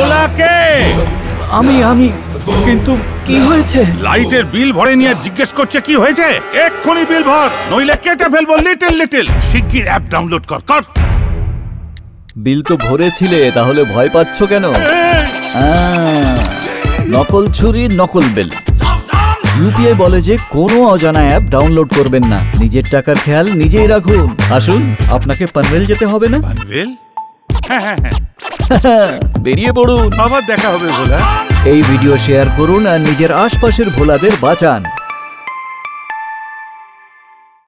ওলাকে আমি আমি কিন্তু কি হয়েছে? লাইটের বিল ভরে নিয়ে জিজ্ঞেস করছে কি হয়েছে? এক্ষুনি বিল ভর নইলে কেটে ফেলব লিটল লিটল শিগগির অ্যাপ ডাউনলোড কর কর। বিল তো ভরেছিলে তাহলে ভয় পাচ্ছ কেন? নকল ছুরি নকল বেল। ইউপিআই বলে যে কোনো অজানা অ্যাপ ডাউনলোড করবেন না। নিজের টাকার খেয়াল নিজেই রাখুন। আসুন আপনাকে পানভেল যেতে হবে না? পানভেল? হ্যাঁ হ্যাঁ হ্যাঁ। বেরিয়ে পড়ুন। আবার দেখা হবে ভোলা। এই ভিডিও শেয়ার করুন আর নিজের আশপাশের ভোলাদের বাঁচান।